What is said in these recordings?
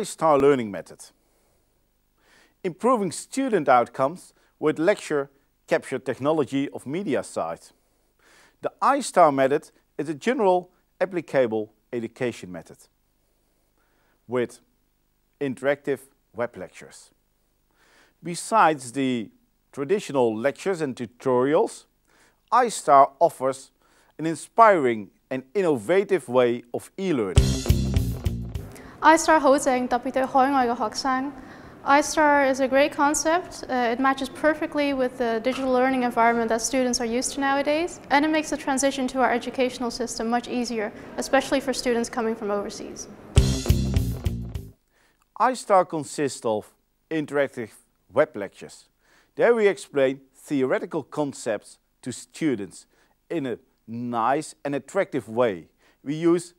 iStar learning method. Improving student outcomes with lecture capture technology of Mediasite. The iStar method is a general applicable education method with interactive web lectures. Besides the traditional lectures and tutorials, iStar offers an inspiring and innovative way of e-learning iStar 好正，特别对海外嘅学生。iStar is a great concept. Uh, it matches perfectly with the digital learning environment that students are used to nowadays, and it makes the transition to our educational system much easier, especially for students coming from overseas. iStar consists of interactive web lectures. There we explain theoretical concepts to students in a nice and attractive way. We use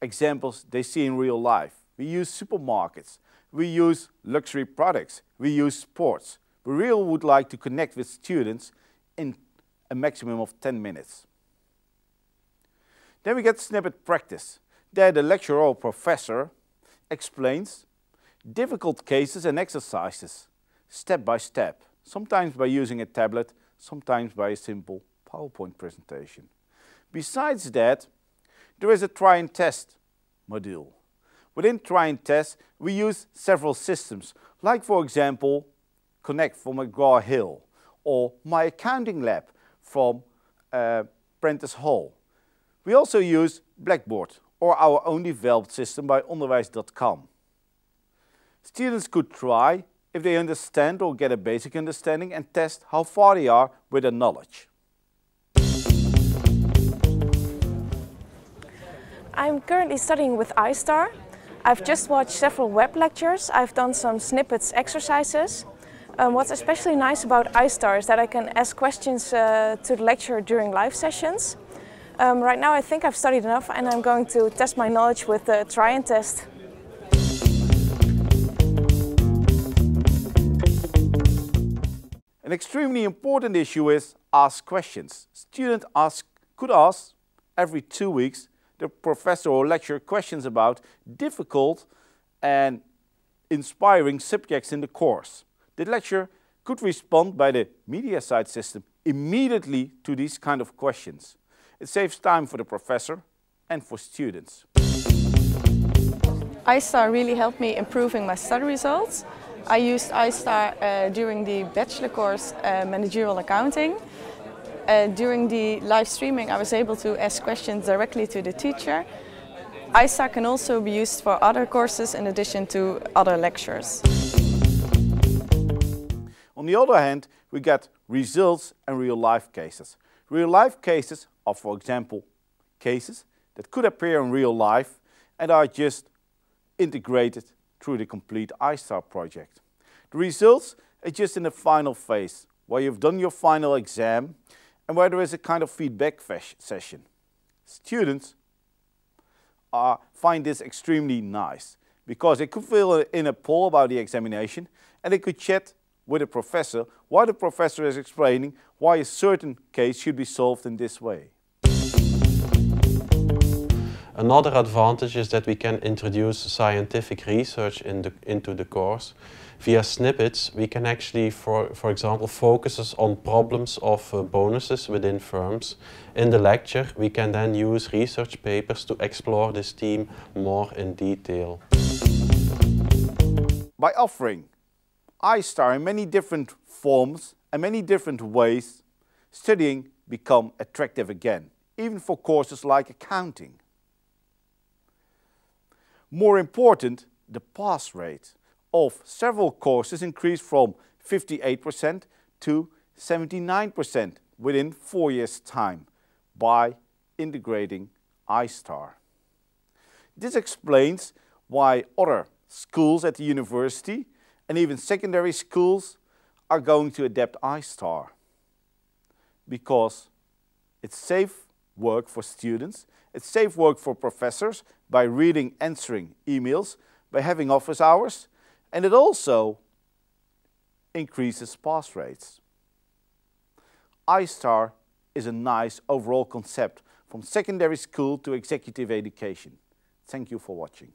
examples they see in real life. We use supermarkets. We use luxury products. We use sports. We really would like to connect with students in a maximum of 10 minutes. Then we get snippet practice. There the lecturer or professor explains difficult cases and exercises, step by step, sometimes by using a tablet, sometimes by a simple PowerPoint presentation. Besides that, there is a try and test module. Within try and test, we use several systems, like for example, Connect from McGraw Hill, or My Accounting Lab from uh, Prentice Hall. We also use Blackboard, or our own developed system by onderwijs.com. Students could try if they understand or get a basic understanding and test how far they are with their knowledge. I'm currently studying with iStar. I've just watched several web lectures. I've done some snippets exercises. Um, what's especially nice about iStar is that I can ask questions uh, to the lecturer during live sessions. Um, right now I think I've studied enough and I'm going to test my knowledge with the try and test. An extremely important issue is ask questions. Students ask, could ask every two weeks the professor or lecturer questions about difficult and inspiring subjects in the course. The lecturer could respond by the Mediasite system immediately to these kind of questions. It saves time for the professor and for students. iStar really helped me improving my study results. I used iStar uh, during the bachelor course uh, Managerial Accounting uh, during the live streaming I was able to ask questions directly to the teacher. iStar can also be used for other courses in addition to other lectures. On the other hand, we get results and real life cases. Real life cases are, for example, cases that could appear in real life and are just integrated through the complete iStar project. The results are just in the final phase, where you've done your final exam and where there is a kind of feedback session. Students find this extremely nice because they could fill in a poll about the examination and they could chat with a professor while the professor is explaining why a certain case should be solved in this way. Another advantage is that we can introduce scientific research in the, into the course. Via snippets, we can actually, for, for example, focus on problems of uh, bonuses within firms. In the lecture, we can then use research papers to explore this theme more in detail. By offering iStar in many different forms and many different ways, studying become attractive again, even for courses like accounting. More important, the pass rate of several courses increased from 58% to 79% within four years' time by integrating iStar. This explains why other schools at the university and even secondary schools are going to adapt iStar because it's safe work for students, it's safe work for professors by reading, answering emails, by having office hours, and it also increases pass rates. iStar is a nice overall concept from secondary school to executive education. Thank you for watching.